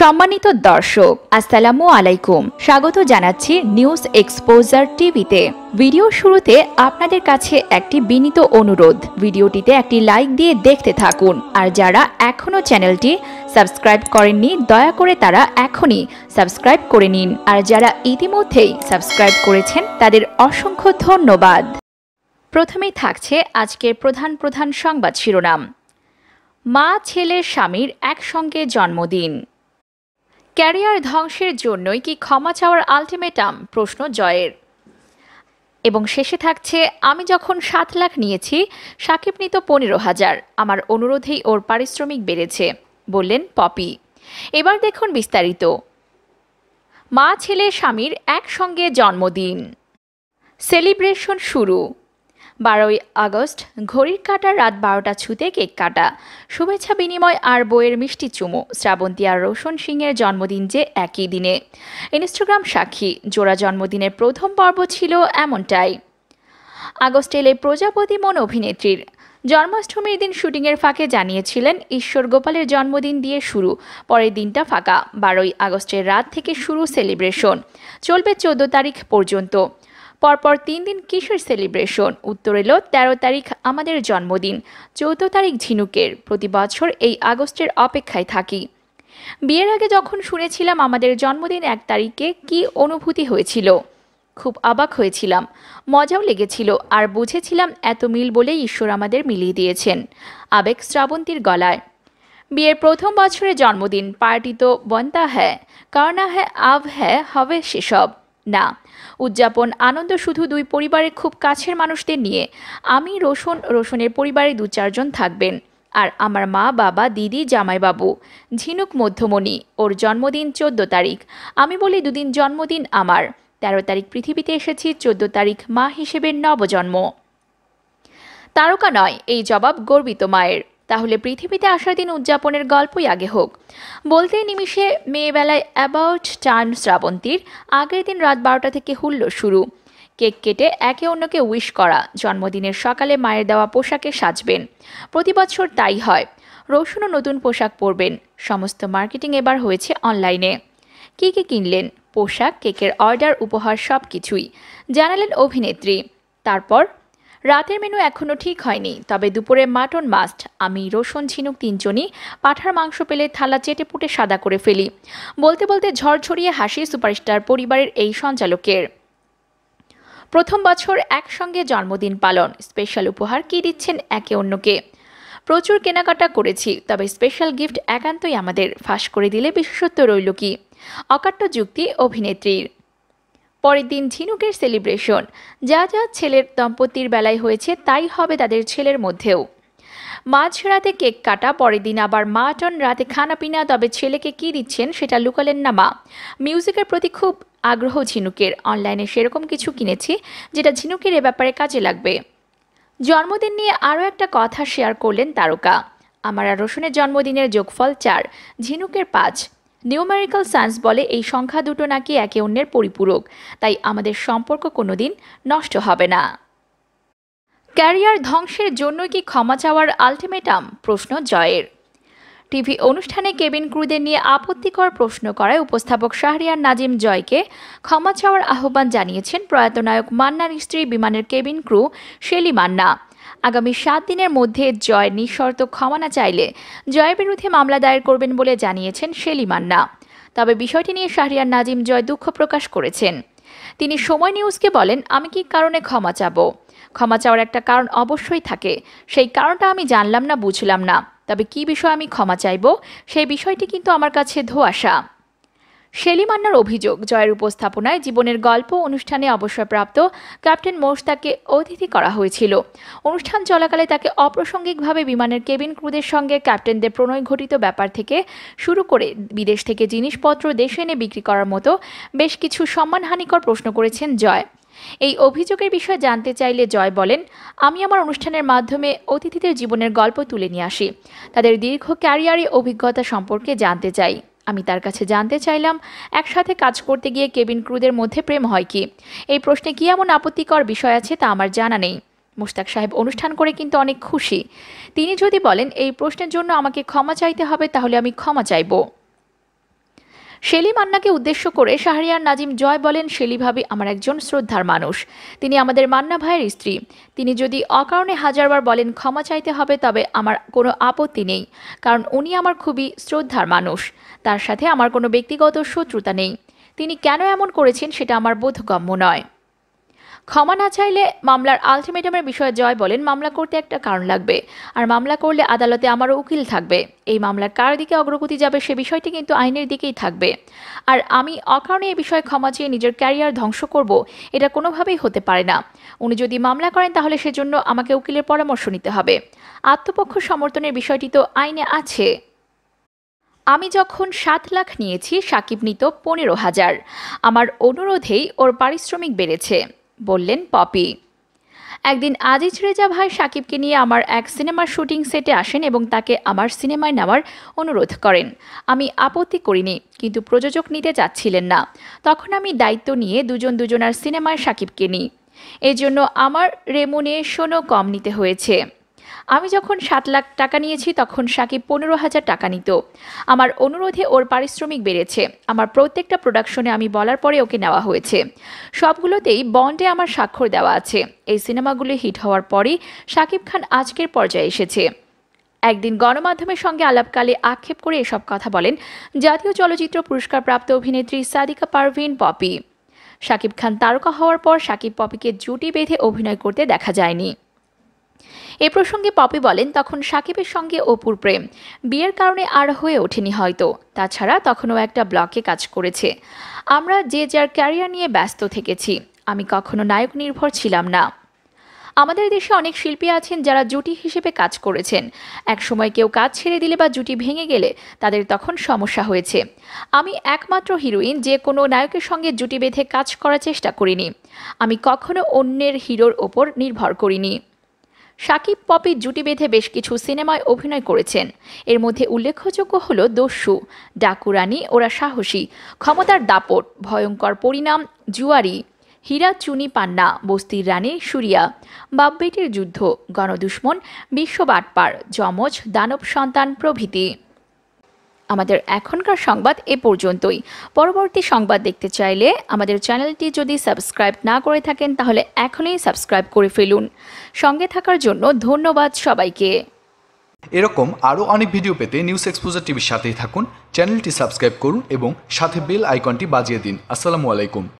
সম্মানিত দর্শক, আসসালামু আলাইকুম। স্বাগত জানাচ্ছি নিউজ এক্সপোজার টিভিতে। ভিডিও শুরুতে আপনাদের কাছে একটি বিনীত অনুরোধ। ভিডিওটিতে একটি লাইক দিয়ে দেখতে থাকুন। আর যারা এখনও চ্যানেলটি সাবস্ক্রাইব করেননি, দয়া করে তারা এখনই সাবস্ক্রাইব করে নিন। আর যারা ইতিমধ্যেই সাবস্ক্রাইব করেছেন, তাদের অসংখ্য ধন্যবাদ। প্রথমেই থাকছে আজকের প্রধান প্রধান সংবাদ শিরোনাম। মা, ছেলে, স্বামীর একসঙ্গে জন্মদিন। ক্যারিয়ার ধ্বংসের জন্যই কি ক্ষমা চাওয়ার আলটিমেটাম? প্রশ্ন জয়ের। এবং শেষে থাকছে, আমি যখন সাত লাখ নিয়েছি, সাকিব নিত পনেরো হাজার। আমার অনুরোধেই ওর পারিশ্রমিক বেড়েছে, বললেন পপি। এবার দেখুন বিস্তারিত। মা, ছেলে, স্বামীর একসঙ্গে জন্মদিন। সেলিব্রেশন শুরু। বারোই আগস্ট, ঘড়ির কাটা রাত বারোটা ছুতে কেক কাটা। শুভেচ্ছা বিনিময় আর বইয়ের মিষ্টি চুমু, শ্রাবন্তী আর রোশন সিংয়ের জন্মদিন যে একই দিনে। ইনস্টাগ্রাম সাক্ষী, জোড়া জন্মদিনের প্রথম পর্ব ছিল এমনটাই। আগস্ট এলে প্রজাপতি মন অভিনেত্রীর। জন্মাষ্টমীর দিন শুটিংয়ের ফাঁকে জানিয়েছিলেন, ঈশ্বর গোপালের জন্মদিন দিয়ে শুরু, পরের দিনটা ফাঁকা। বারোই আগস্টের রাত থেকে শুরু সেলিব্রেশন। চলবে চোদ্দ তারিখ পর্যন্ত। পরপর তিন দিন কিসের সেলিব্রেশন উত্তর এলো, তেরো তারিখ আমাদের জন্মদিন, চৌদ্দ তারিখ ঝিনুকের। প্রতি বছর এই আগস্টের অপেক্ষায় থাকি। বিয়ের আগে যখন শুনেছিলাম আমাদের জন্মদিন এক তারিখে, কি অনুভূতি হয়েছিল? খুব অবাক হয়েছিলাম। মজাও লেগেছিল, আর বুঝেছিলাম এত মিল বলে ঈশ্বর আমাদের মিলিয়ে দিয়েছেন। আবেগ শ্রাবন্তীর গলায়। বিয়ের প্রথম বছরের জন্মদিন, পার্টি তো বনতা হ্যাঁ করনা হ্যাঁ আব হ্যাঁ হবে সেসব। না। উদযাপন, আনন্দ শুধু দুই পরিবারের খুব কাছের মানুষদের নিয়ে। আমি, রোশন, রোশনের পরিবারে দু চারজন থাকবেন। আর আমার মা, বাবা, দিদি, জামাইবাবু। ঝিনুক মধ্যমণি, ওর জন্মদিন চোদ্দ তারিখ। আমি বলি দুদিন জন্মদিন আমার। তেরো তারিখ পৃথিবীতে এসেছি, চোদ্দ তারিখ মা হিসেবে নবজন্ম। তারকা নয়, এই জবাব গর্বিত মায়ের। তাহলে পৃথিবীতে আসার দিন উদযাপনের গল্পই আগে হোক। বলতে নিমিষে মেয়েবেলায় অ্যাবাউট টার্ন শ্রাবন্তীর আগের দিন রাত বারোটা থেকে হুল্লো শুরু। কেক কেটে একে অন্যকে উইশ করা, জন্মদিনের সকালে মায়ের দেওয়া পোশাকে সাজবেন। প্রতি বছর তাই হয়। রৌশনও নতুন পোশাক পরবেন। সমস্ত মার্কেটিং এবার হয়েছে অনলাইনে। কী কী কিনলেন? পোশাক, কেকের অর্ডার, উপহার সব কিছুই জানালেন অভিনেত্রী। তারপর রাতের মেনু এখনও ঠিক হয়নি, তবে দুপুরে মাটন মাস্ট আমি রসুন, ঝিনুক তিনজনই, পাঠার মাংস পেলে থালা চেটে পুটে সাদা করে ফেলি। বলতে বলতে ঝড় হাসি সুপারস্টার পরিবারের এই সঞ্চালকের। প্রথম বছর একসঙ্গে জন্মদিন পালন স্পেশাল উপহার কি দিচ্ছেন একে অন্যকে? প্রচুর কেনাকাটা করেছি, তবে স্পেশাল গিফট একান্তই আমাদের, ফাঁস করে দিলে বিশেষত্ব রইল কি? অকাট্য যুক্তি অভিনেত্রীর। পরের দিন ঝিনুকের সেলিব্রেশন যা যা ছেলের দম্পতির বেলায় হয়েছে তাই হবে তাদের ছেলের মধ্যেও। মাঝ রাতে কেক কাটা, পরের দিন আবার মাটন, রাতে খানা পিনা, তবে ছেলেকে কি দিচ্ছেন সেটা লুকালেন না মা। মিউজিকের প্রতি খুব আগ্রহ ঝিনুকের। অনলাইনে সেরকম কিছু কিনেছি, যেটা ঝিনুকের এ ব্যাপারে কাজে লাগবে। জন্মদিন নিয়ে আরও একটা কথা শেয়ার করলেন তারকা। আমার আর রসুনের জন্মদিনের যোগফল চার, ঝিনুকের পাঁচ। নিউমেরিক্যাল সায়েন্স বলে এই সংখ্যা দুটো নাকি একে অন্যের পরিপূরক, তাই আমাদের সম্পর্ক কোনোদিন নষ্ট হবে না। ক্যারিয়ার ধ্বংসের জন্য কি ক্ষমা চাওয়ার আলটিমেটাম? প্রশ্ন জয়ের। টিভি অনুষ্ঠানে কেবিন ক্রুদের নিয়ে আপত্তিকর প্রশ্ন করায় উপস্থাপক শাহরিয়ার নাজিম জয়কে ক্ষমা চাওয়ার আহ্বান জানিয়েছেন প্রয়াত নায়ক মান্নার স্ত্রী বিমানের কেবিন ক্রু শেলি মান্না। আগামী সাত দিনের মধ্যে জয় নিঃশর্ত ক্ষমা না চাইলে জয়ের বিরুদ্ধে মামলা দায়ের করবেন বলে জানিয়েছেন শেলি মান্না। তবে বিষয়টি নিয়ে শাহরিয়ার নাজিম জয় দুঃখ প্রকাশ করেছেন। তিনি সময় নিউজকে বলেন, আমি কি কারণে ক্ষমা চাব? ক্ষমা চাওয়ার একটা কারণ অবশ্যই থাকে। সেই কারণটা আমি জানলাম না, বুঝলাম না। তবে কি বিষয়ে আমি ক্ষমা চাইব? সেই বিষয়টি কিন্তু আমার কাছে ধোয়াশা। শেলিমান্নার অভিযোগ, জয়ের উপস্থাপনায় জীবনের গল্প অনুষ্ঠানে অবসরপ্রাপ্ত ক্যাপ্টেন মোশতাকে অতিথি করা হয়েছিল। অনুষ্ঠান চলাকালে তাকে অপ্রাসঙ্গিকভাবে বিমানের কেবিন ক্রুদের সঙ্গে ক্যাপ্টেনদের প্রণয় ঘটিত ব্যাপার থেকে শুরু করে বিদেশ থেকে জিনিসপত্র দেশে এনে বিক্রি করার মতো বেশ কিছু সম্মানহানিকর প্রশ্ন করেছেন জয়। এই অভিযোগের বিষয়ে জানতে চাইলে জয় বলেন, আমি আমার অনুষ্ঠানের মাধ্যমে অতিথিদের জীবনের গল্প তুলে নিয়ে আসি। তাদের দীর্ঘ ক্যারিয়ারে অভিজ্ঞতা সম্পর্কে জানতে চাই। আমি তার কাছে জানতে চাইলাম, একসাথে কাজ করতে গিয়ে কেবিন ক্রুদের মধ্যে প্রেম হয় কি? এই প্রশ্নে কী এমন আপত্তিকর বিষয় আছে তা আমার জানা নেই। মুশতাক সাহেব অনুষ্ঠান করে কিন্তু অনেক খুশি। তিনি যদি বলেন, এই প্রশ্নের জন্য আমাকে ক্ষমা চাইতে হবে, তাহলে আমি ক্ষমা চাইব। শেলি মান্নাকে উদ্দেশ্য করে শাহরিয়ার নাজিম জয় বলেন, শেলি ভাবি আমার একজন শ্রদ্ধার মানুষ। তিনি আমাদের মান্না ভাইয়ের স্ত্রী। তিনি যদি অকারণে হাজারবার বলেন, ক্ষমা চাইতে হবে তবে আমার কোনো আপত্তি নেই। কারণ উনি আমার খুবই শ্রদ্ধার মানুষ। তার সাথে আমার কোনো ব্যক্তিগত শত্রুতা নেই। তিনি কেন এমন করেছেন সেটা আমার বোধগম্য নয়। ক্ষমা না চাইলে মামলার আলটিমেটামের বিষয়ে জয় বলেন, মামলা করতে একটা কারণ লাগবে। আর মামলা করলে আদালতে আমারও উকিল থাকবে। এই মামলার কার দিকে অগ্রগতি যাবে সে বিষয়টি কিন্তু আইনের দিকেই থাকবে। আর আমি অকারণে এই বিষয়ে ক্ষমা চেয়ে নিজের ক্যারিয়ার ধ্বংস করব, এটা কোনোভাবেই হতে পারে না। উনি যদি মামলা করেন, তাহলে সেজন্য আমাকে উকিলের পরামর্শ নিতে হবে। আত্মপক্ষ সমর্থনের বিষয়টি তো আইনে আছে। আমি যখন সাত লাখ নিয়েছি, সাকিব নিত পনেরো হাজার। আমার অনুরোধেই ওর পারিশ্রমিক বেড়েছে। বললেন পপি। একদিন আজিজ রেজা ভাই সাকিবকে নিয়ে আমার এক সিনেমার শুটিং সেটে আসেন এবং তাকে আমার সিনেমায় নেওয়ার অনুরোধ করেন। আমি আপত্তি করিনি, কিন্তু প্রযোজক নিতে চাচ্ছিলেন না। তখন আমি দায়িত্ব নিয়ে দুজন দুজনার সিনেমায় সাকিবকে নিই। এজন্য আমার রেমুনেশনও কম নিতে হয়েছে। আমি যখন সাত লাখ টাকা নিয়েছি, তখন সাকিব পনেরো হাজার টাকা নিত। আমার অনুরোধে ওর পারিশ্রমিক বেড়েছে। আমার প্রত্যেকটা প্রোডাকশনে আমি বলার পরে ওকে নেওয়া হয়েছে। সবগুলোতেই বন্ডে আমার স্বাক্ষর দেওয়া আছে। এই সিনেমাগুলি হিট হওয়ার পরই সাকিব খান আজকের পর্যায়ে এসেছে। একদিন গণমাধ্যমের সঙ্গে আলাপকালে আক্ষেপ করে এসব কথা বলেন জাতীয় চলচ্চিত্র পুরস্কার প্রাপ্ত অভিনেত্রী সাদিকা পারভিন পপি। শাকিব খান তারকা হওয়ার পর শাকিব পপিকে জুটি বেঁধে অভিনয় করতে দেখা যায়নি। এ প্রসঙ্গে পপি বলেন, তখন সাকিবের সঙ্গে অপুর প্রেম। বিয়ের কারণে আর হয়ে ওঠেনি হয়তো। তাছাড়া তখনও একটা ব্লকে কাজ করেছে। আমরা যে যার ক্যারিয়ার নিয়ে ব্যস্ত থেকেছি। আমি কখনো নায়ক নির্ভর ছিলাম না। আমাদের দেশে অনেক শিল্পী আছেন যারা জুটি হিসেবে কাজ করেছেন। এক সময় কেউ কাজ ছেড়ে দিলে বা জুটি ভেঙে গেলে তাদের তখন সমস্যা হয়েছে। আমি একমাত্র হিরোইন, যে কোনো নায়কের সঙ্গে জুটি বেঁধে কাজ করার চেষ্টা করিনি। আমি কখনো অন্যের হিরোর ওপর নির্ভর করিনি। সাকিব পপি জুটি বেঁধে বেশ কিছু সিনেমায় অভিনয় করেছেন। এর মধ্যে উল্লেখযোগ্য হল দস্যু, ডাকুরানি, ওরা সাহসী, ক্ষমতার দাপট, ভয়ঙ্কর পরিণাম, জুয়ারি, হীরা চুনি পান্না, বস্তির রানী সুরিয়া বাব্বেটির যুদ্ধ, গণদুশ্মন, বিশ্ব বাটপার, যমজ, দানব সন্তান প্রভৃতি। আমাদের এখনকার সংবাদ এ পর্যন্তই। পরবর্তী সংবাদ দেখতে চাইলে আমাদের চ্যানেলটি যদি সাবস্ক্রাইব না করে থাকেন, তাহলে এখনই সাবস্ক্রাইব করে ফেলুন। সঙ্গে থাকার জন্য ধন্যবাদ সবাইকে। এরকম আরও অনেক ভিডিও পেতে নিউজ এক্সপোজার টিভির সাথেই থাকুন, চ্যানেলটি সাবস্ক্রাইব করুন এবং সাথে বেল আইকনটি বাজিয়ে দিন। আসসালামু আলাইকুম।